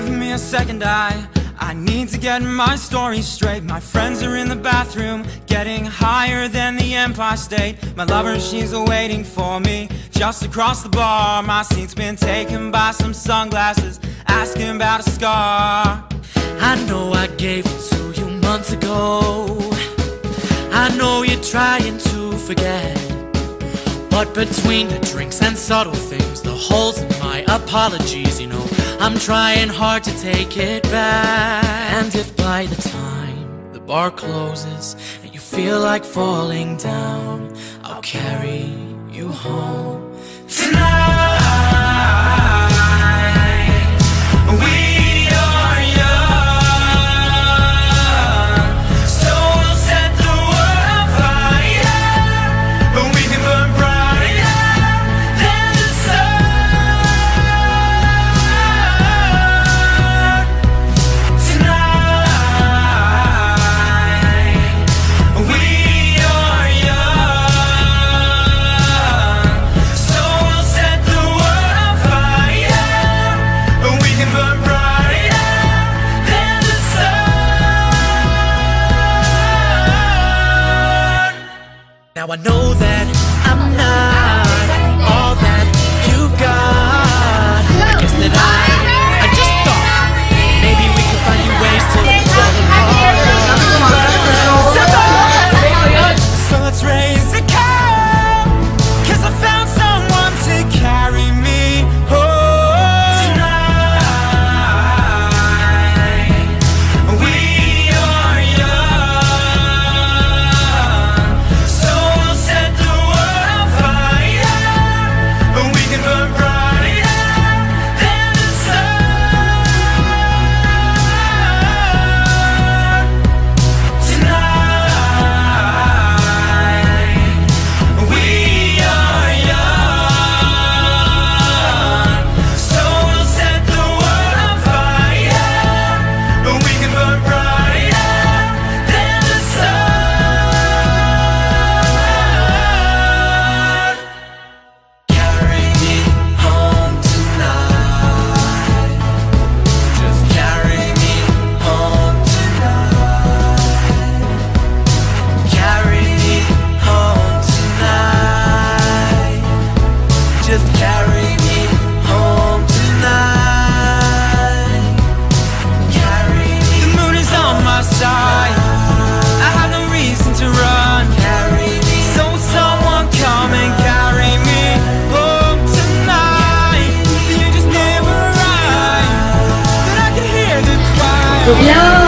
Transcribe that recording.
give me a second eye I need to get my story straight. My friends are in the bathroom Getting higher than the Empire State. My lover, she's waiting for me. Just across the bar My seat's been taken by some sunglasses Asking about a scar. I know I gave it to you months ago. I know you're trying to forget. But between the drinks and subtle things, the holes in my apologies, you know, I'm trying hard to take it back. And if by the time the bar closes and you feel like falling down, I'll carry you home. Now I know that I'm not Hello!